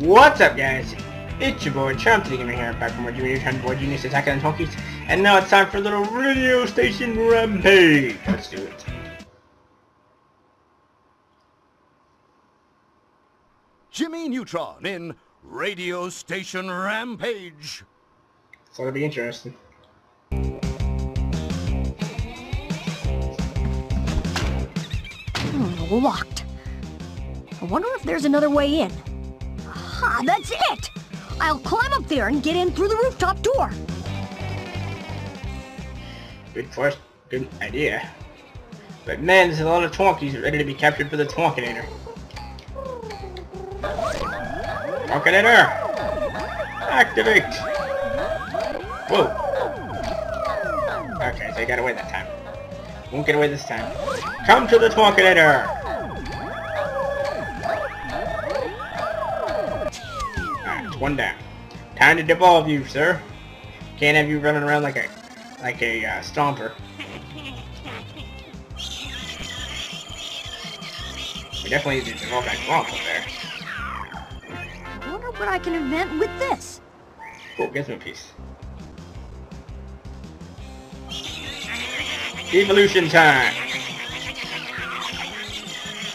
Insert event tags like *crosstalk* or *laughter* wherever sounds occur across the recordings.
What's up guys? It's your boy Charm City Gamer here, back from more Jimmy Neutron Boy Genius Attack on Twonkies, and now it's time for a little radio station rampage. Let's do it. Jimmy Neutron in Radio Station Rampage. It's gonna be interesting. Hmm, locked. I wonder if there's another way in. Ah, that's it! I'll climb up there and get in through the rooftop door. Good first, good idea. But man, there's a lot of Twonkies ready to be captured for the Twonkinator. Twonkinator! Activate! Whoa! Okay, so you got away that time. Won't get away this time. Come to the Twonkinator! One down. Time to devolve you, sir. Can't have you running around like a like a uh, stomper. We definitely need to devolve that Gromp up there. I wonder what I can invent with this. Cool, Gizmo piece. Evolution time!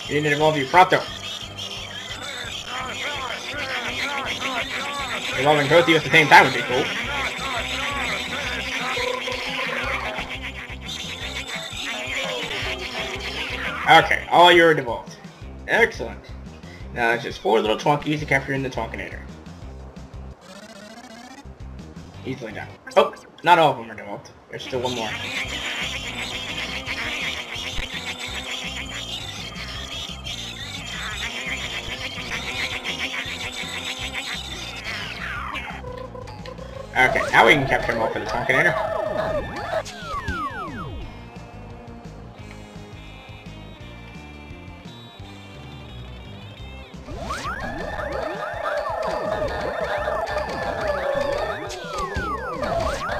You need to evolve you pronto. Evolving both of you at the same time would be cool. Okay, all you're devolved. Excellent. Now it's just four little Twonkies to capture in the Twonkinator. Easily done. Oh, not all of them are devolved. There's still one more. Okay, now we can capture them all for the Twonkinator.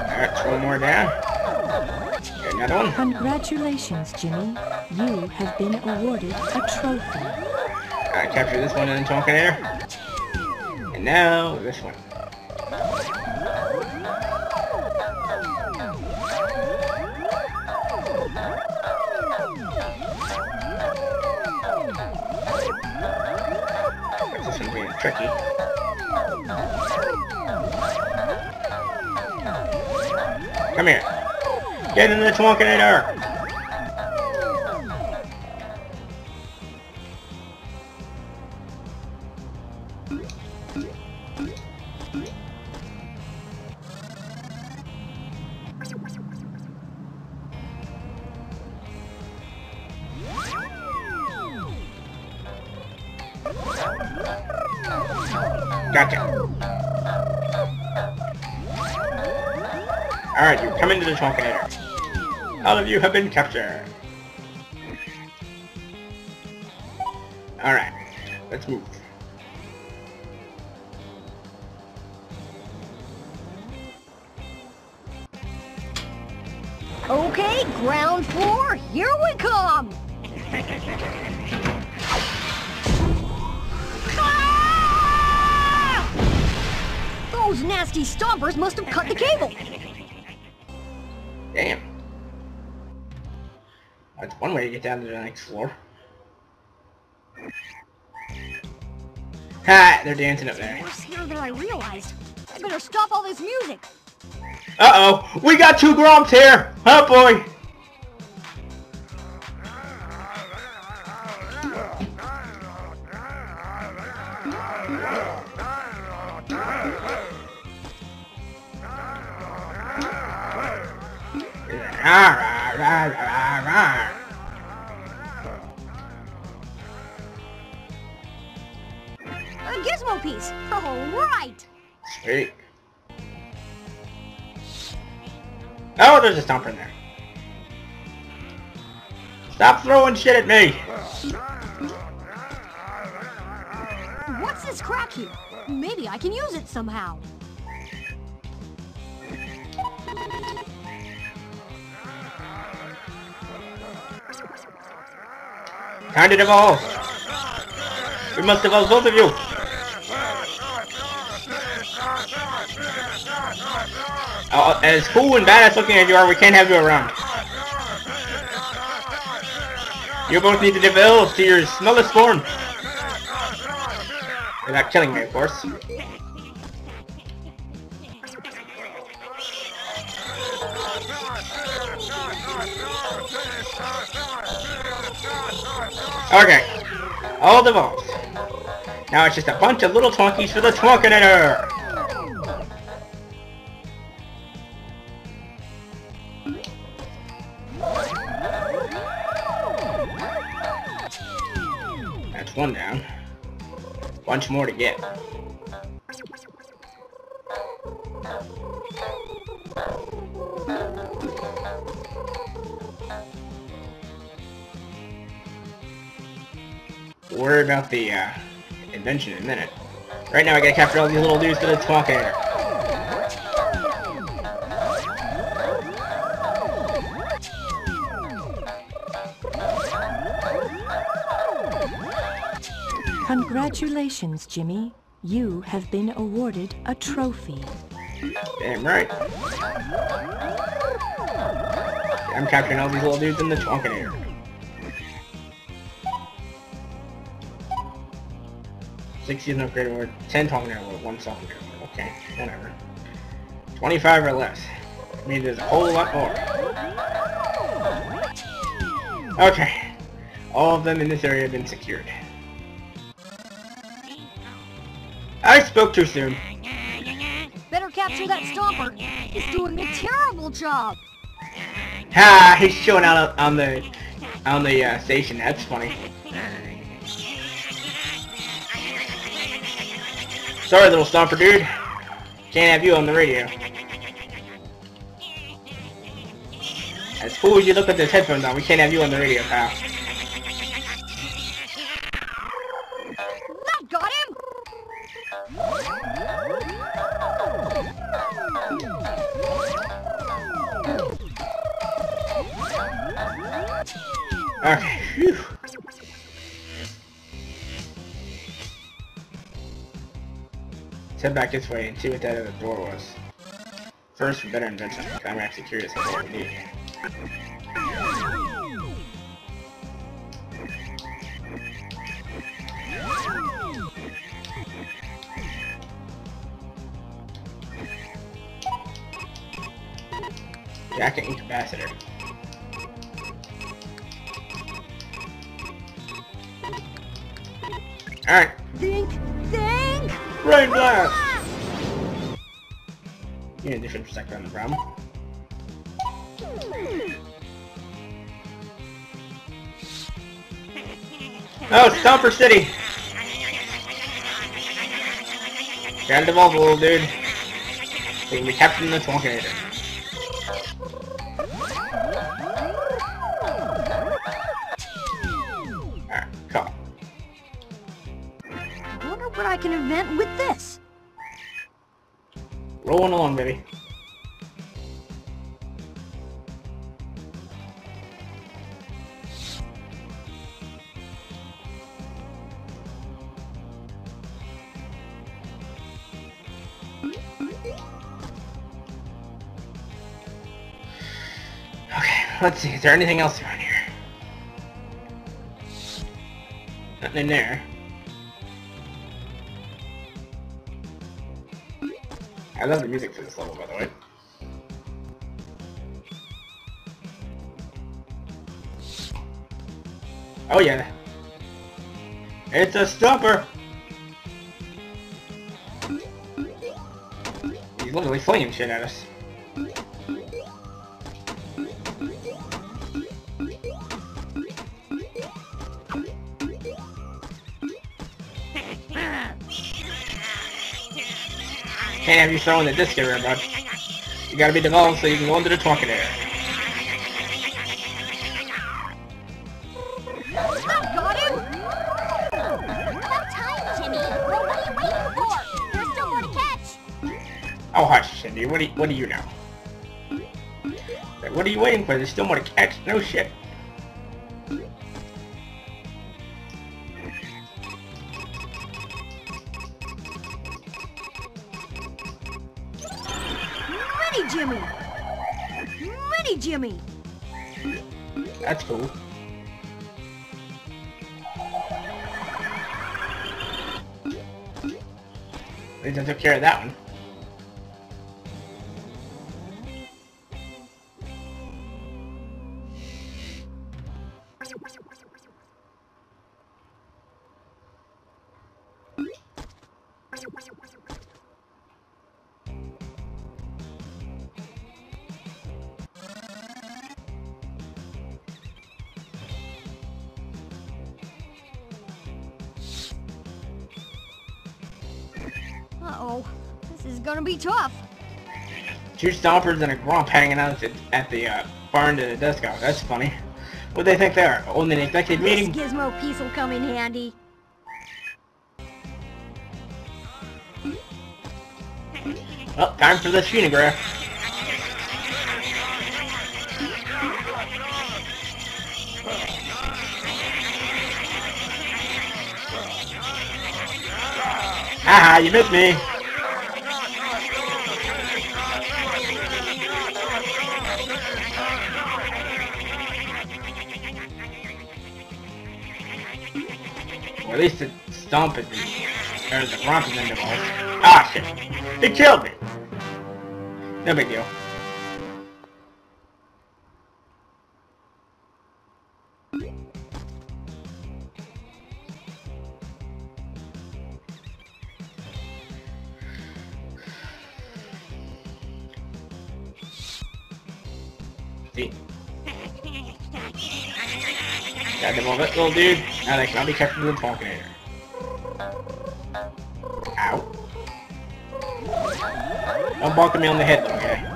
That's one more down. Got another one. Congratulations, Jimmy. You have been awarded a trophy. I capture this one in the Twonkinator. And now, this one. Tricky. Come here. Get in the Twonkinator! Gotcha. Alright, you come into the Twonkinator. All of you have been captured. Alright, let's move. Okay, ground floor, here we come! *laughs* Those nasty stompers must have cut the cable. Damn. That's one way to get down to the next floor. Ha! They're dancing up there. Worse here than I realized. I better stop all this music. Uh-oh! We got two Gromps here! Oh boy! A gizmo piece. All right. Sweet. Oh, there's a stomper in there. Stop throwing shit at me! What's this crack here? Maybe I can use it somehow. Time to devolve! We must have both of you! Uh, as cool and badass looking as you are, we can't have you around. You both need to devolve to your smallest form. You're not killing me, of course. Okay. All the devolved. Now it's just a bunch of little Twonkies for the Twonkinator! That's one down. Bunch more to get. out the uh, invention in a minute. Right now I gotta capture all these little dudes that are talking. Congratulations, Jimmy. You have been awarded a trophy. Damn right. I'm capturing all these little dudes in the talking area. 16 upgraded greater or 10 talking or 1 Tommy Okay, whatever. 25 or less. I mean, there's a whole lot more. Okay. All of them in this area have been secured. I spoke too soon. Better capture that stomper. He's doing a terrible job. Ha! He's showing out on the on the uh, station. That's funny. Sorry, little stomper dude. Can't have you on the radio. As cool as you look with those headphones on, we can't have you on the radio, pal. That got him! Okay. Head back this way and see what that other door was. First, we better invent something. I'm actually curious what we need. Jacket and capacitor. Alright, Think, think! Brain Blast! You need a different perspective on the problem. Oh, it's Stomper City! Gotta devolve a little dude. So we be capturing the Twonkinator. What I with this. Rolling along, baby. Okay, let's see. Is there anything else around here? Nothing in there. I love the music for this level, by the way. Oh yeah. It's a stomper! He's literally flinging shit at us. Can't have you throwing the disc everywhere, bud. You gotta be the developed so you can go into the Twonkinator. That got him! About time, Jimmy. What are you waiting for? There's still more to catch. Oh hush, Cindy. What do you, what do you know? What are you waiting for? There's still more to catch. No shit. Least I took care Uh-oh. This is gonna be tough. Two stompers and a grump hanging out at, at the uh, barn to the desk. disco. That's funny. What they think they are? Only an executive This meeting? gizmo piece will come in handy. Well, time for the scenograph. Haha, you missed me. Least the stomp is in, or the romp is in the balls. Ah, shit. It killed me. No big deal. Little dude. Cannot be in the Falconator. Ow. Don't bonk me on the head, little guy.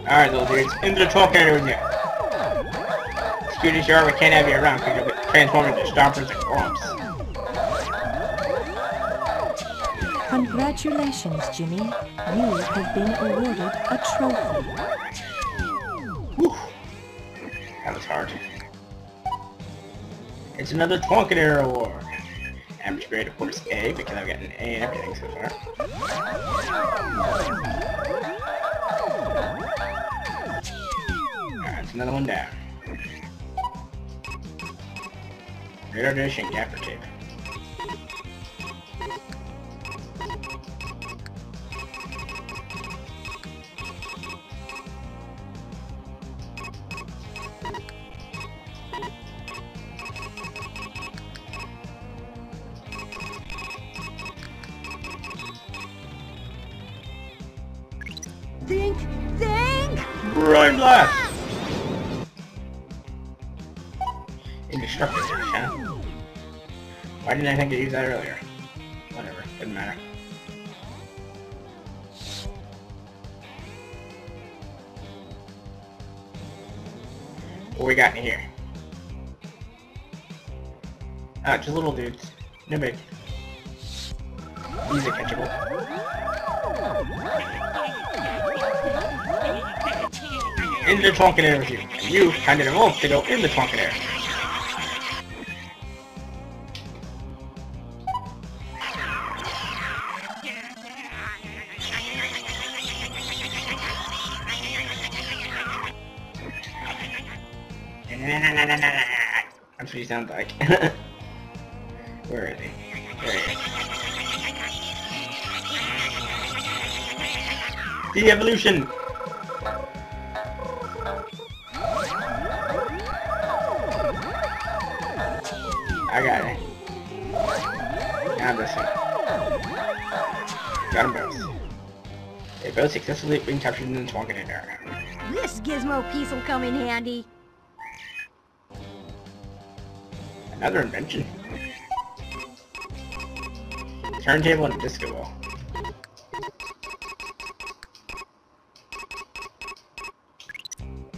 Alright, little dudes. Into the Falconator with you. Scooty Sharp, we can't have you around because you'll get transformed into stompers and. Congratulations, Jimmy. You have been awarded a trophy. Whew. That was hard. It's another Twonkator Award. Average grade, of course, A, because I've gotten an A in everything so far. Alright, another one down. Radar dish and tape. Didn't I think to use that earlier? Whatever, doesn't matter. What we got in here? Ah, just little dudes. No big. Easy catchable. In the Tonkin with you. You handed him off to go in the Tonkin air. He sounds like. *laughs* Where is he? There he is. The evolution! I got it. Now this one. Got them both. They both successfully been captured in the Twonkin area. This gizmo piece will come in handy. Another invention. Turntable and disco ball.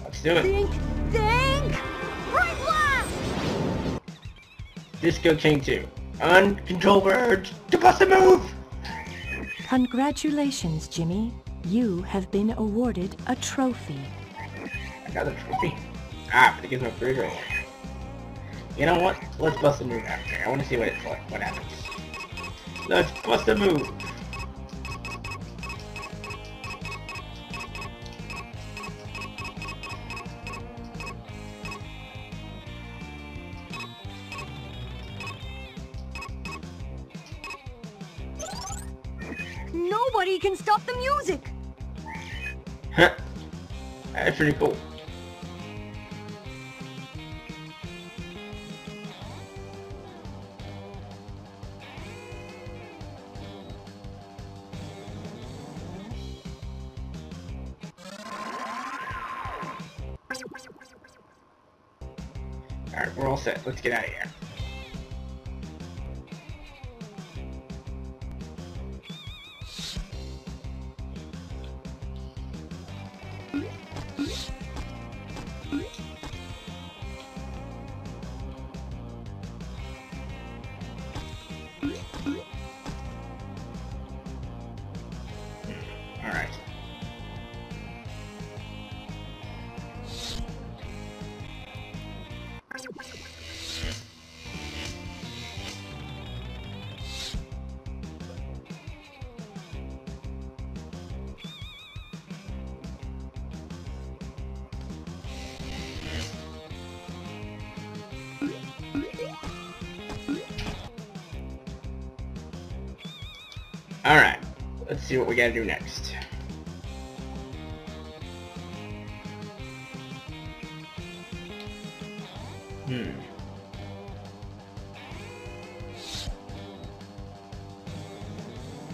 Let's do it. Think, think! Brain blast! Disco King 2. Uncontrolled urge to bust a move! Congratulations, Jimmy. You have been awarded a trophy. Another trophy. Ah, but it gives me a free right there. You know what? Let's bust a move after. I want to see what it's like. What happens. Let's bust a move. Nobody can stop the music. Huh. That's pretty cool. We're all set. Let's get out of here. Gotta do next. Hmm.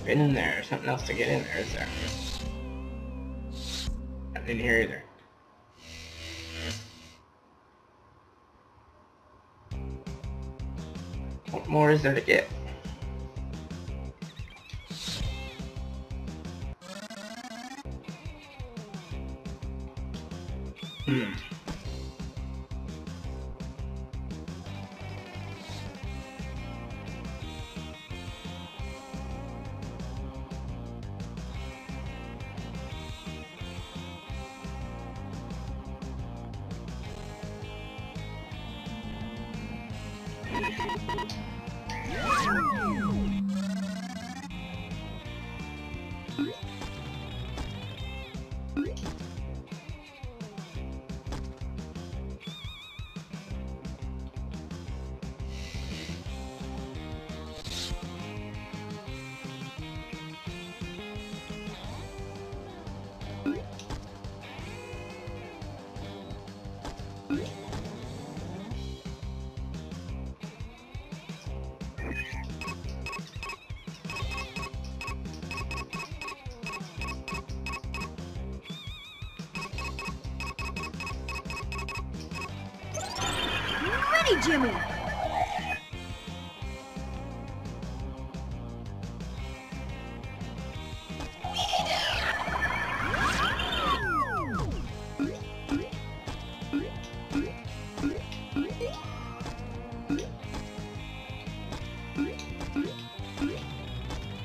Been in there. Something else to get in there, is there? Nothing in here either. What more is there to get? Jimmy.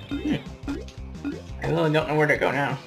Hmm. I really don't know where to go now.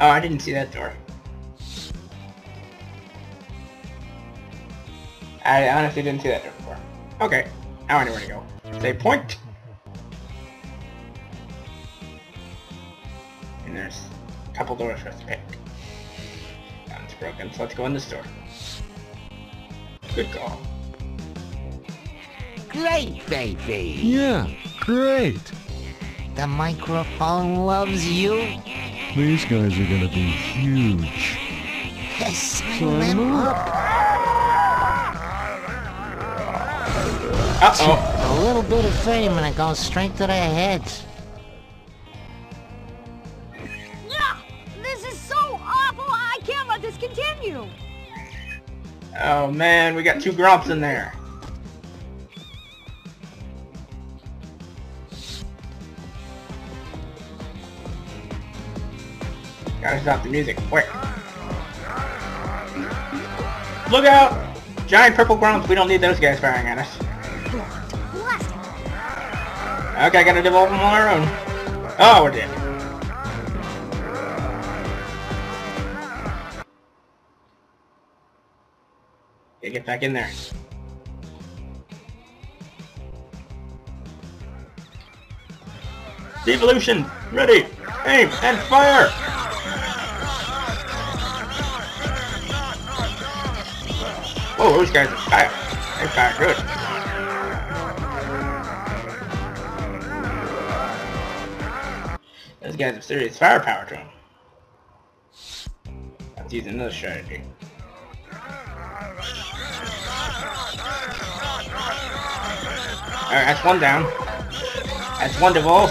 Oh, I didn't see that door. I honestly didn't see that door before. Okay, now I know where to go. Say point! And there's a couple doors for us to pick. That one's broken, so let's go in this door. Good call. Great, baby. Yeah, great. The microphone loves you. These guys are gonna be huge. Sign them up. Uh-oh! A little bit of fame and it goes straight to their heads. Yeah, this is so awful. I can't let this continue. Oh man, we got two grumps in there. Gotta stop the music, quick. Look out! Giant purple grunts, we don't need those guys firing at us. Okay, gotta devolve them on our own. Oh, we're dead. Okay, get back in there. Devolution! Ready! Aim! And fire! Whoa, those guys are fire. They fire good. Those guys have serious firepower to them. Let's use another strategy. Alright, that's one down. That's one Devol.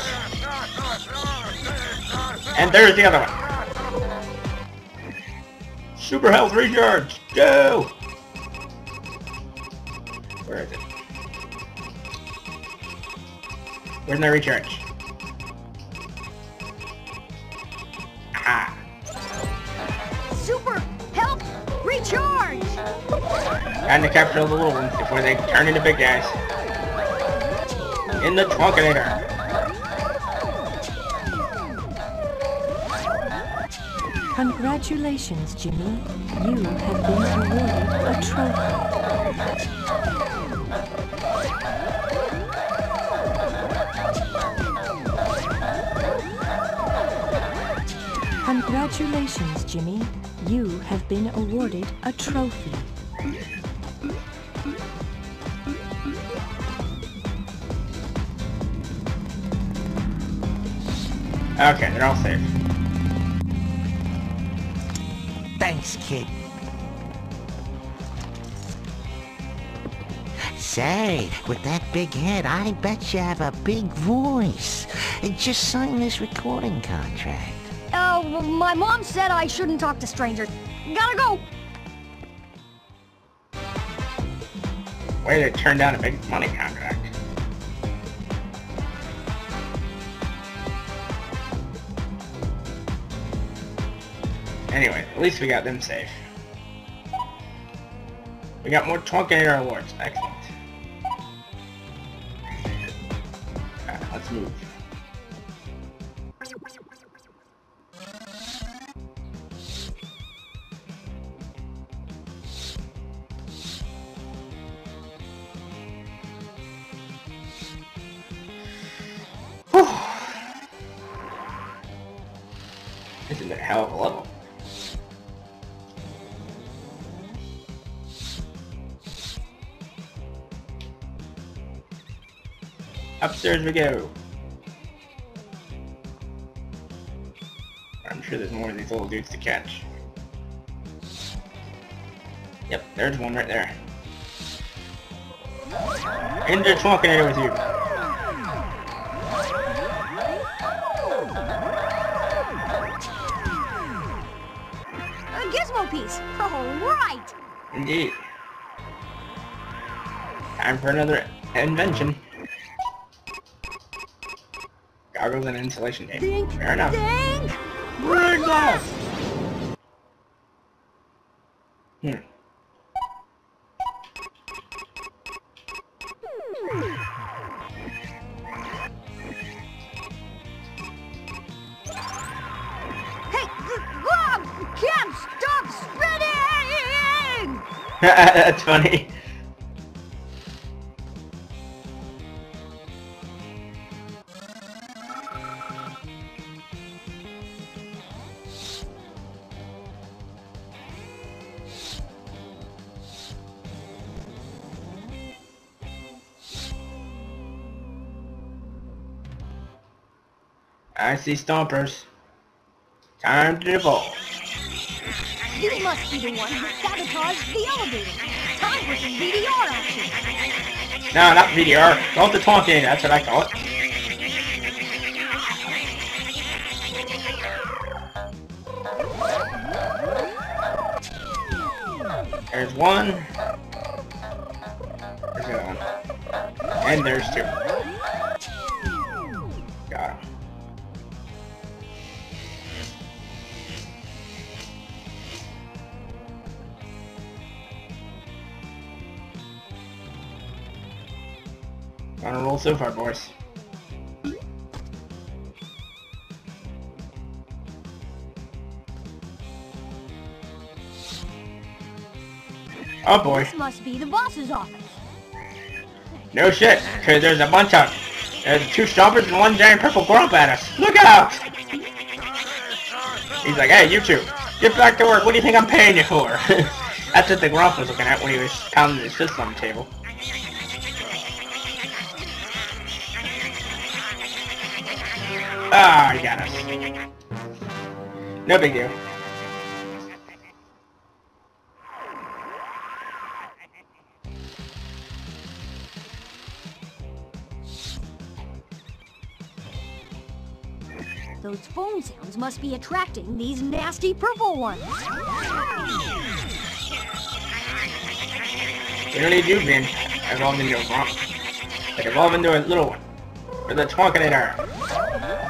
And there's the other one. Super health recharge! Go! Where is it? Where's my recharge? Ah. Super help recharge. Time to capture the little ones before they turn into big guys. In the Twonkinator. Congratulations, Jimmy. You have been awarded a trophy. Congratulations, Jimmy. You have been awarded a trophy. Okay, they're all safe. Thanks, kid. Say, with that big head, I bet you have a big voice. Just sign this recording contract. My mom said I shouldn't talk to strangers. Gotta go. Way to turn down a big money contract. Anyway, at least we got them safe. We got more Twonkinator awards. Excellent. This is a hell of a level. Upstairs we go. I'm sure there's more of these little dudes to catch. Yep, there's one right there. Into Twonkinator with you. Piece. All right. Indeed. Time for another invention. Goggles and insulation tape. Fair enough. think. Ring glass! *laughs* That's funny. I see stompers. Time to evolve. You must be the one who sabotaged the elevator. Time for some VDR action. No, not VDR. It the Tonkin, that's what I call it. There's one. There's the one. And there's two. On a roll so far, boys. Oh boy. This must be the boss's office. No shit, cause there's a bunch of there's two stompers and one giant purple grump at us. Look out! He's like, hey, you two, get back to work. What do you think I'm paying you for? *laughs* That's what the grump was looking at when he was pounding his fist on the table. Ah, he got us. No big deal. Those phone sounds must be attracting these nasty purple ones. You don't need you, man. Evolve into a grump. Like, evolve into a little one. Or the Twonkinator. You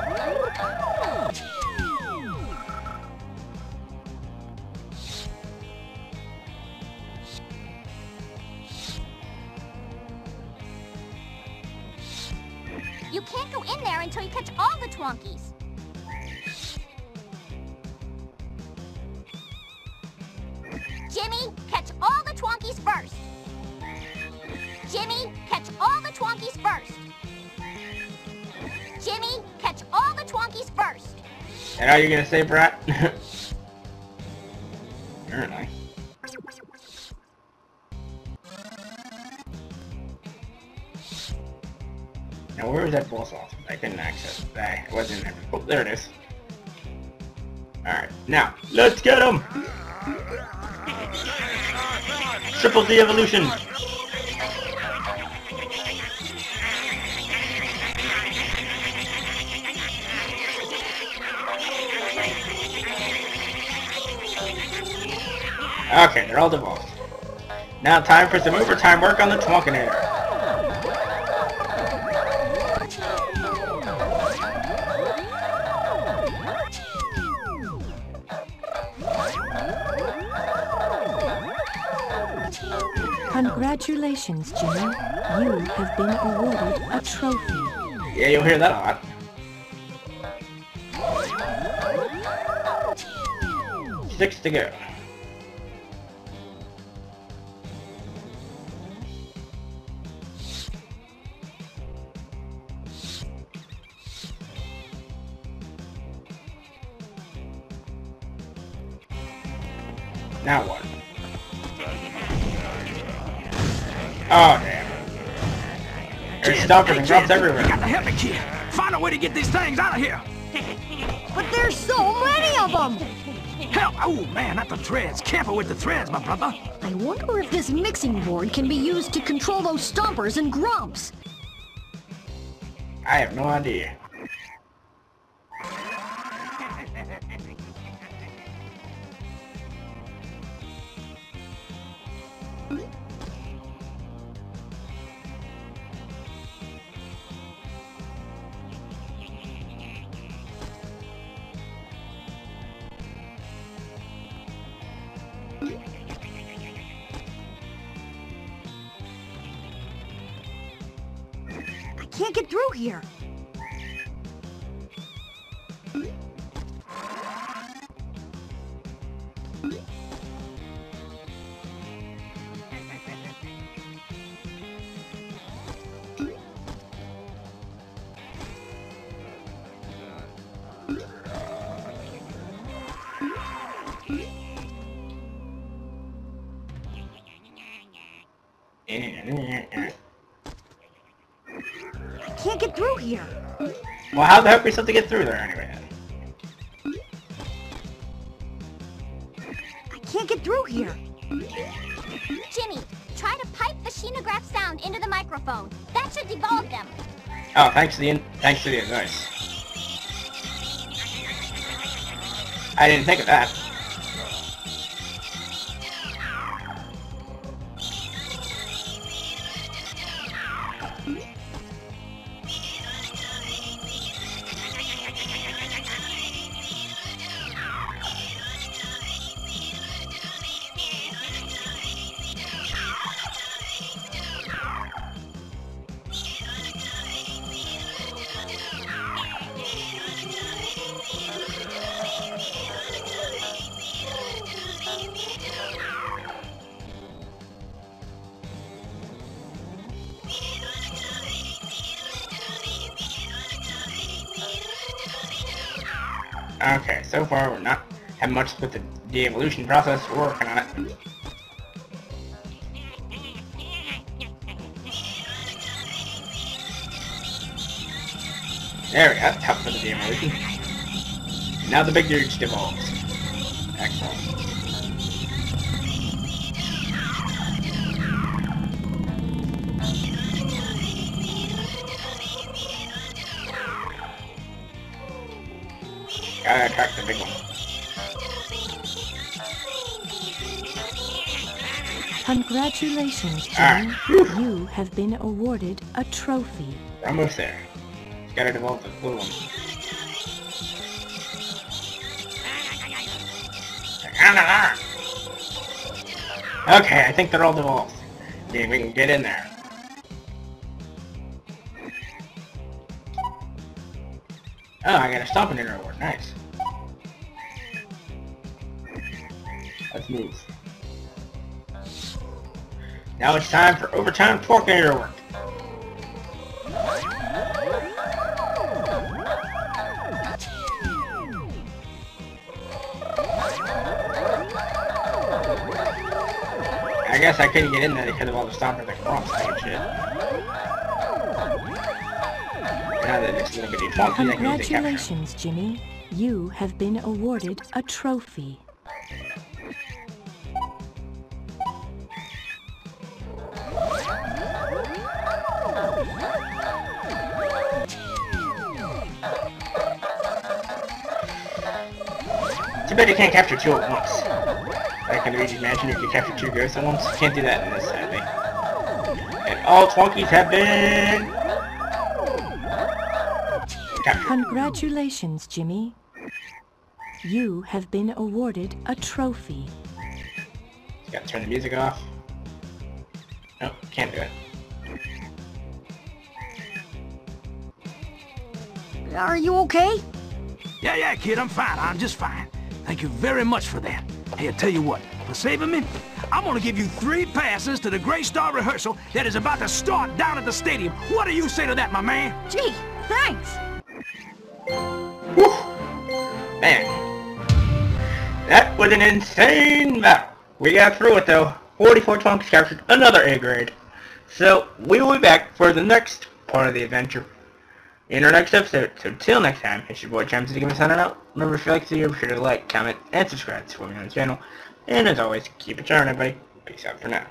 are you gonna say brat? Apparently. Now where was that boss off? I couldn't access it. I wasn't there. Oh, there it is. Alright, now, let's get him! Triple D evolution! Okay, they're all devolved. Now time for some overtime work on the Twonkinator. Congratulations, Jimmy. You have been awarded a trophy. Yeah, you'll hear that a lot. Six to go. Oh damn. There's stompers and grubs everywhere. You gotta help me, kid. Find a way to get these things out of here. *laughs* But there's so many of them! Help! Oh man, not the threads. Careful with the threads, my brother. I wonder if this mixing board can be used to control those stompers and grumps. I have no idea. I can't get through here. Well, how the heck are we supposed to get through there anyway? I can't get through here. Jimmy, try to pipe the Shenograph sound into the microphone. That should devolve them. Oh, thanks to the in thanks to the advice. I didn't think of that. Okay, so far we're not having much with the de-evolution process. We're working on it. There we go. Help for the de-evolution. Now the big dude devolves. Congratulations, Ah, Jimmy. You have been awarded a trophy. We're almost there. Gotta devolve the blue one. Okay, I think they're all devolved. Yeah, we can get in there. Oh, I got a stomping in reward. Nice. Let's move. Now it's time for overtime torque work. I guess I couldn't get in there because of all the stompers that crossed and shit. Now that it's gonna be funky, I can. Congratulations, Jimmy. You have been awarded a trophy. Too bad you can't capture two at once. Like in Luigi's Mansion, if you capture two ghosts at once, you can't do that in this, sadly. And all Twonkies have been... Captured. Congratulations, Jimmy. You have been awarded a trophy. You Gotta turn the music off. Nope, can't do it. Are you okay? Yeah, yeah, kid, I'm fine. I'm just fine. Thank you very much for that. Hey, I tell you what, for saving me, I'm gonna give you three passes to the Gray Star rehearsal that is about to start down at the stadium. What do you say to that, my man? Gee, thanks. Whew. Man. That was an insane battle. We got through it though. 44 Twonks captured another A grade. So, we will be back for the next part of the adventure in our next episode. So, till next time, it's your boy James to give me signing out. Remember, if you like the video, be sure to like, comment, and subscribe to support me on the channel. And as always, keep it charming, everybody. Peace out for now.